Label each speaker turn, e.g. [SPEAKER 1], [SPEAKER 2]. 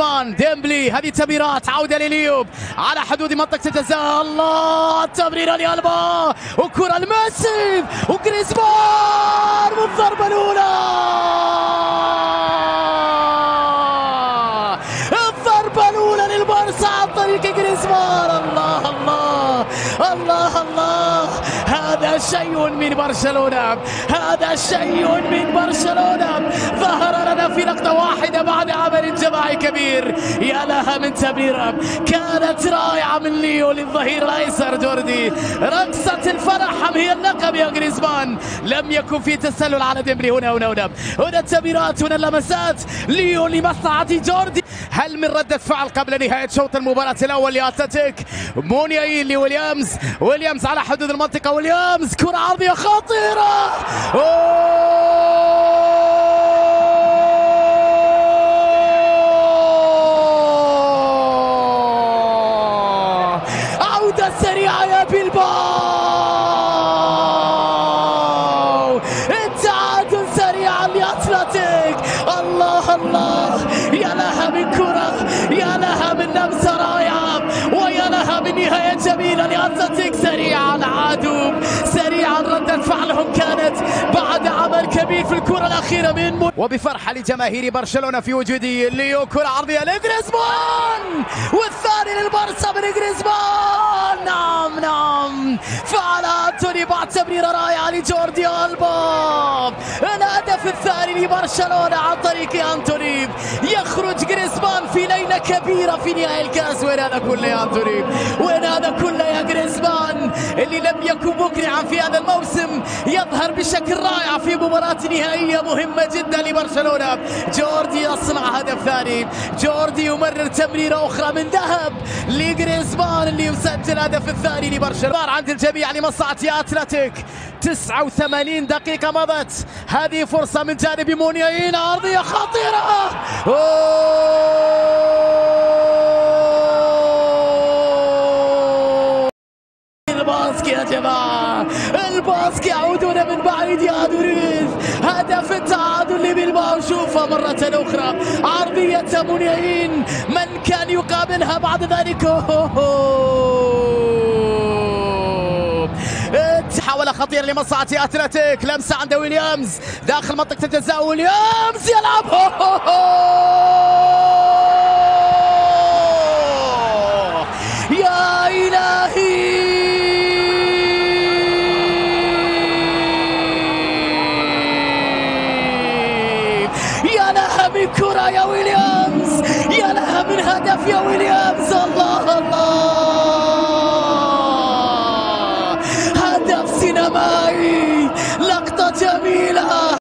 [SPEAKER 1] مان ديمبلي هذه تمريرات عودة لليوب. على حدود منطقة الجزاء. الله التمريرة لألبا. وكرة الميسي وجريزمان والضربة الأولى. الضربة الأولى للبارسا عن طريق جريزمان. الله الله الله الله. هذا شيء من برشلونة. هذا شيء من برشلونة. ظهر لنا في لقطة واحدة بعد عمل جماعي كبير. يا لها من تمريرة كانت رائعة من ليو للظهير الأيسر جوردي. رقصة الفرح أم هي اللقب يا جريزمان؟ لم يكن في تسلل على ديمبلي. هنا هنا هنا. هنا التمريرات هنا اللمسات. ليو لمصلحة جوردي. هل من ردة فعل قبل نهاية شوط المباراة الأول لأتلتيك؟ مونياين لويليامز. ويليامز على حدود المنطقة. ويليامز كرة عرضية خطيرة. أوه! الله يا لها من كرة يا لها من لمسة رائعة ويا لها من نهاية جميلة لأتلتيك سريعا عادوا سريعا ردة فعلهم كانت بعد عمل كبير في الكرة الأخيرة من مو... وبفرحة لجماهير برشلونة في وجود ليو كرة عرضية لجريزمان والثاني للبارسا من جريزمان. نعم نعم. فعل أنتوني بعد تمريرة رائعة لجوردي ألبا. الهدف الثاني لبرشلونة عن طريق أنتوني. يخرج جريزمان في ليلة كبيرة في نهائي الكأس. وين هذا كله يا أنتوني؟ وين هذا كله يا جريزمان؟ اللي لم يكن مقنعا في هذا الموسم. يظهر بشكل رائع في مباراة نهائية مهمة جدا لبرشلونة. جوردي يصنع هدف ثاني. جوردي يمرر تمريرة أخرى من ذهب لجريزمان اللي يسجل الهدف الثاني لبرشلونة. عند الجميع لمصلحة أتلتيك. 89 دقيقة مضت. هذه فرصة من جانب مونياين عرضية خطيرة. أوه! الباسكي يا جماعة الباسكي يعودون من بعيد يا دوريز هدف التعادل لبيلباو شوفها مرة أخرى. عرضية مونياين من كان يقابلها بعد ذلك؟ محاولة خطيرة لمصلحة أتلتيك. لمسة عند ويليامز. داخل منطقة الجزاء. ويليامز يلعب. يا من كرة يا ويليامز. يا لها من هدف يا ويليامز. الله الله. هدف سينمائي. لقطة جميلة.